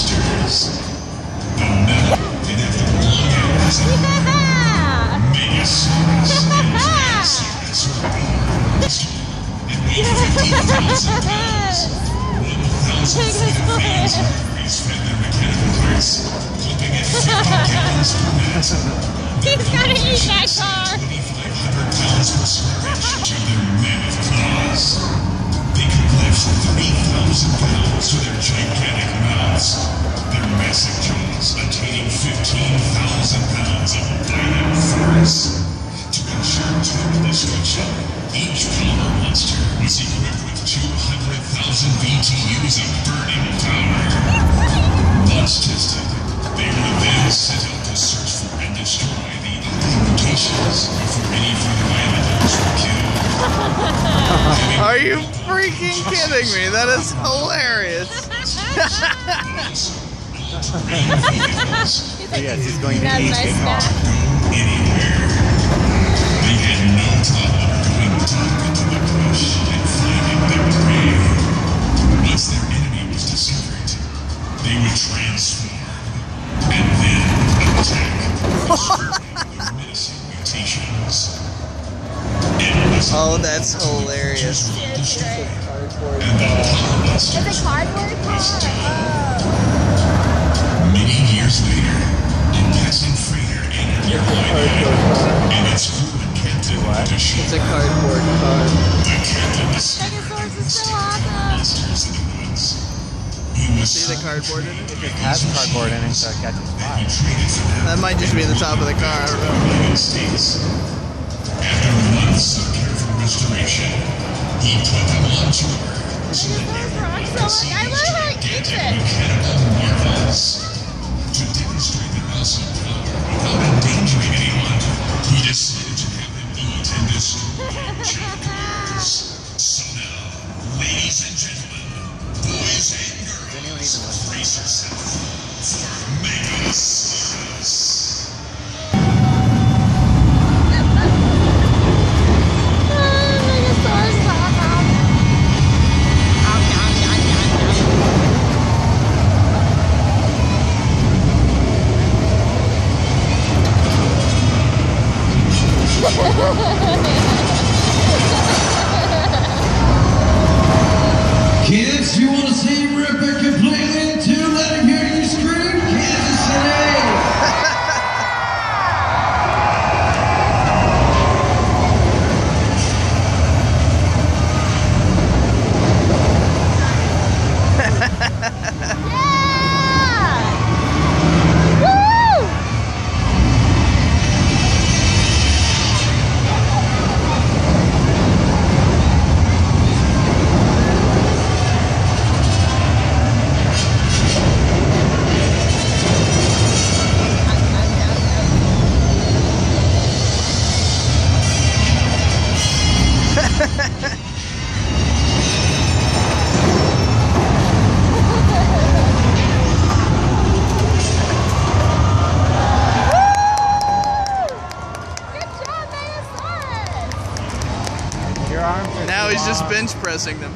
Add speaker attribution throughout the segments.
Speaker 1: monsters. The metal inevitable long as a Megasaurus and Tyrannosaurus. It weighed 15,000 pounds. 1,000 feet of veins and arteries fed their mechanical parts, pumping at 50 gallons per minute.
Speaker 2: He's gonna eat that car.
Speaker 3: Kidding me? That is hilarious.
Speaker 4: Yes, he's going to eat
Speaker 2: nice
Speaker 4: a car.
Speaker 2: snack.
Speaker 1: Anywhere. They had no problem going deep into the bush and finding their prey. Once their enemy was discovered, they would transform and then attack, menacing mutations.
Speaker 3: Oh, that's hilarious.
Speaker 1: And the
Speaker 2: It's a cardboard car.
Speaker 1: Many years later, a passing freighter entered Irvine, and its crew and captain put to
Speaker 3: It's a cardboard car.
Speaker 1: The captain decided
Speaker 2: Stegosaurus is so awesome.
Speaker 1: monsters in the woods.
Speaker 3: See the
Speaker 1: so
Speaker 3: cardboard in it?
Speaker 4: It has cardboard in it, so it catches
Speaker 1: He
Speaker 4: fire.
Speaker 1: traded for them
Speaker 3: That might just be the top of the car. I don't know.
Speaker 1: After months of careful restoration, he put them on tour
Speaker 2: I love how eats
Speaker 1: gigantic
Speaker 2: it.
Speaker 1: Now
Speaker 3: he's just bench pressing them.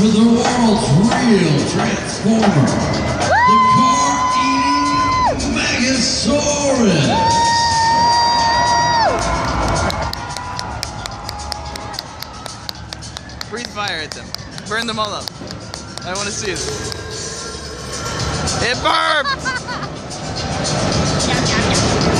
Speaker 5: For the world's real Transformer. The car-eating Megasaurus!
Speaker 3: Breathe fire at them. Burn them all up. I want to see it. It burped!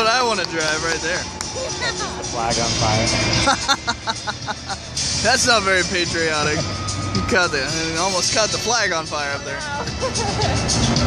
Speaker 3: what I want to drive right there.
Speaker 4: The Flag on fire.
Speaker 3: That's not very patriotic. You caught the, almost caught the flag on fire up there.